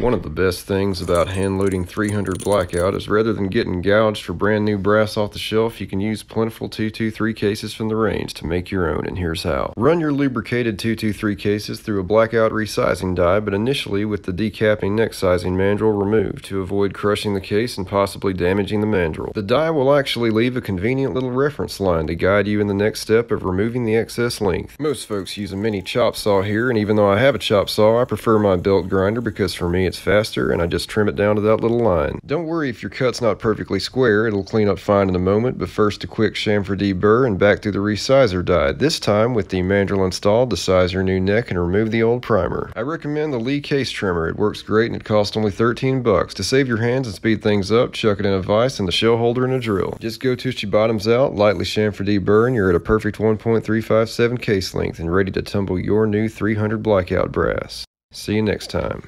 One of the best things about hand loading 300 Blackout is rather than getting gouged for brand new brass off the shelf, you can use plentiful 223 cases from the range to make your own, and here's how. Run your lubricated 223 cases through a Blackout resizing die, but initially with the decapping neck sizing mandrel removed to avoid crushing the case and possibly damaging the mandrel. The die will actually leave a convenient little reference line to guide you in the next step of removing the excess length. Most folks use a mini chop saw here, and even though I have a chop saw, I prefer my belt grinder because for me me it's faster and I just trim it down to that little line. Don't worry if your cut's not perfectly square, it'll clean up fine in a moment, but first a quick chamfer deburr and back through the resizer die, this time with the mandrel installed to size your new neck and remove the old primer. I recommend the Lee case trimmer, it works great and it costs only 13 bucks. To save your hands and speed things up, chuck it in a vise and the shell holder in a drill. Just go tushy bottoms out, lightly chamfer deburr and you're at a perfect 1.357 case length and ready to tumble your new 300 blackout brass. See you next time.